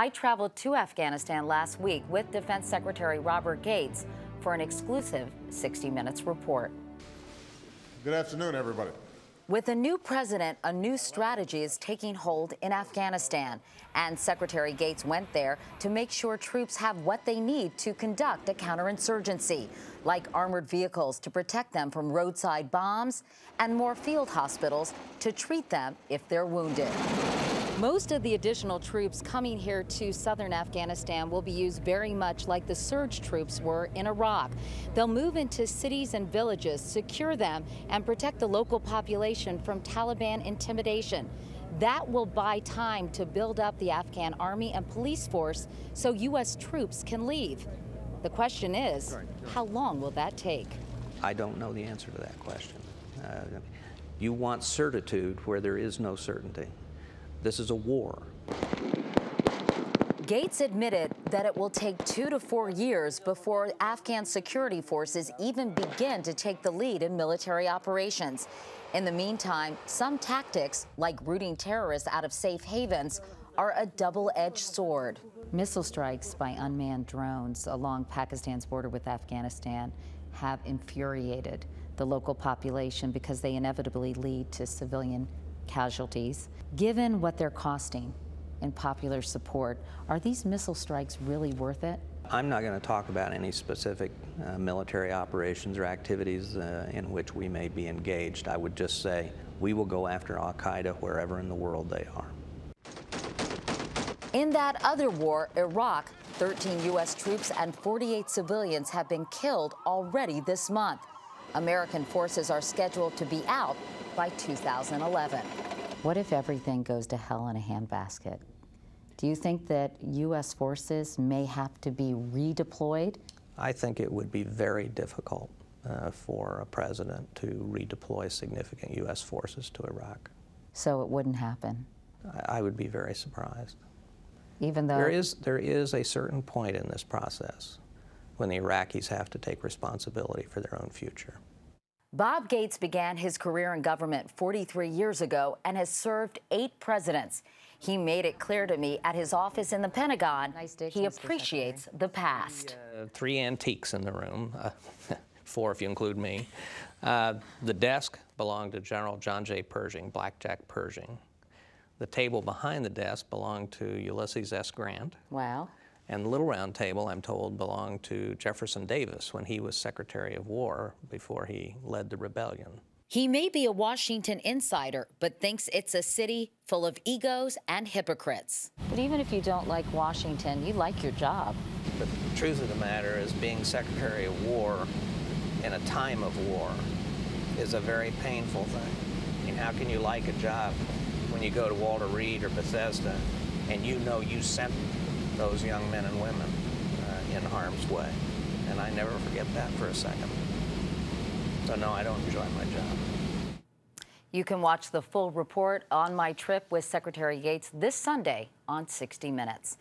I traveled to Afghanistan last week with Defense Secretary Robert Gates for an exclusive 60 Minutes report. Good afternoon, everybody. With a new president, a new strategy is taking hold in Afghanistan. And Secretary Gates went there to make sure troops have what they need to conduct a counterinsurgency, like armored vehicles to protect them from roadside bombs and more field hospitals to treat them if they're wounded. Most of the additional troops coming here to southern Afghanistan will be used very much like the surge troops were in Iraq. They'll move into cities and villages, secure them, and protect the local population from Taliban intimidation. That will buy time to build up the Afghan army and police force so U.S. troops can leave. The question is, how long will that take? I don't know the answer to that question. Uh, you want certitude where there is no certainty. This is a war. Gates admitted that it will take two to four years before Afghan security forces even begin to take the lead in military operations. In the meantime, some tactics, like rooting terrorists out of safe havens, are a double-edged sword. Missile strikes by unmanned drones along Pakistan's border with Afghanistan have infuriated the local population because they inevitably lead to civilian casualties. Given what they're costing in popular support, are these missile strikes really worth it? I'm not going to talk about any specific uh, military operations or activities uh, in which we may be engaged. I would just say we will go after Al Qaeda wherever in the world they are. In that other war, Iraq, 13 U.S. troops and 48 civilians have been killed already this month. American forces are scheduled to be out by 2011. What if everything goes to hell in a handbasket? Do you think that U.S. forces may have to be redeployed? I think it would be very difficult uh, for a president to redeploy significant U.S. forces to Iraq. So it wouldn't happen? I, I would be very surprised. Even though there is, there is a certain point in this process when the Iraqis have to take responsibility for their own future. Bob Gates began his career in government 43 years ago and has served eight presidents. He made it clear to me at his office in the Pentagon nice dish, he Mr. appreciates Secretary. the past. Uh, three antiques in the room, uh, four if you include me. Uh, the desk belonged to General John J. Pershing, Blackjack Pershing. The table behind the desk belonged to Ulysses S. Grant. Wow. And the Little Round Table, I'm told, belonged to Jefferson Davis when he was Secretary of War before he led the rebellion. He may be a Washington insider, but thinks it's a city full of egos and hypocrites. But even if you don't like Washington, you like your job. But the truth of the matter is being Secretary of War in a time of war is a very painful thing. I mean, how can you like a job when you go to Walter Reed or Bethesda and you know you sent those young men and women uh, in harm's way. And I never forget that for a second. So no, I don't enjoy my job. You can watch the full report on my trip with Secretary Gates this Sunday on 60 Minutes.